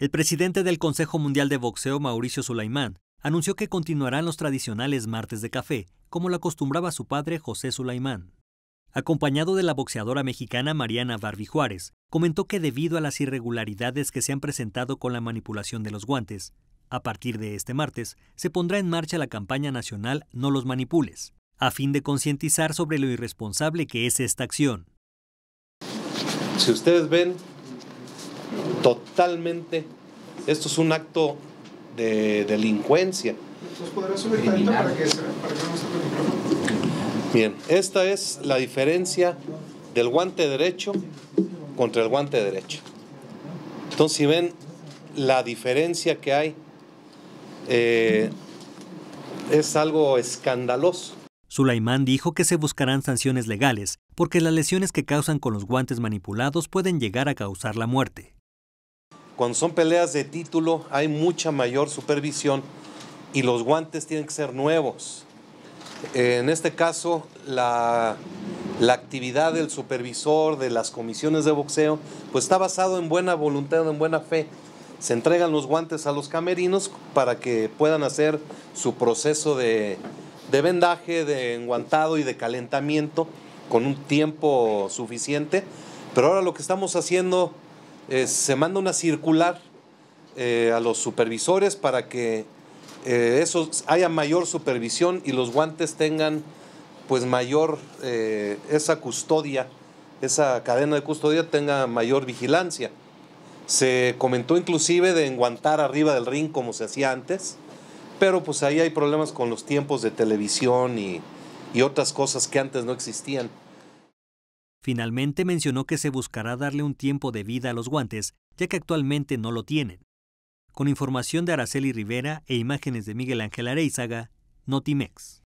El presidente del Consejo Mundial de Boxeo, Mauricio Sulaimán, anunció que continuarán los tradicionales martes de café, como lo acostumbraba su padre José Sulaimán. Acompañado de la boxeadora mexicana Mariana Barbie Juárez, comentó que debido a las irregularidades que se han presentado con la manipulación de los guantes, a partir de este martes se pondrá en marcha la campaña nacional No los manipules, a fin de concientizar sobre lo irresponsable que es esta acción. Si ustedes ven, totalmente, esto es un acto de delincuencia. Bien, esta es la diferencia del guante derecho contra el guante derecho. Entonces, si ven la diferencia que hay, eh, es algo escandaloso. Sulaimán dijo que se buscarán sanciones legales porque las lesiones que causan con los guantes manipulados pueden llegar a causar la muerte. Cuando son peleas de título hay mucha mayor supervisión y los guantes tienen que ser nuevos. En este caso, la, la actividad del supervisor, de las comisiones de boxeo, pues está basado en buena voluntad, en buena fe. Se entregan los guantes a los camerinos para que puedan hacer su proceso de, de vendaje, de enguantado y de calentamiento con un tiempo suficiente. Pero ahora lo que estamos haciendo es, se manda una circular eh, a los supervisores para que eh, haya mayor supervisión y los guantes tengan pues mayor, eh, esa custodia, esa cadena de custodia tenga mayor vigilancia. Se comentó inclusive de enguantar arriba del ring como se hacía antes, pero pues ahí hay problemas con los tiempos de televisión y, y otras cosas que antes no existían. Finalmente mencionó que se buscará darle un tiempo de vida a los guantes, ya que actualmente no lo tienen. Con información de Araceli Rivera e imágenes de Miguel Ángel Areizaga, Notimex.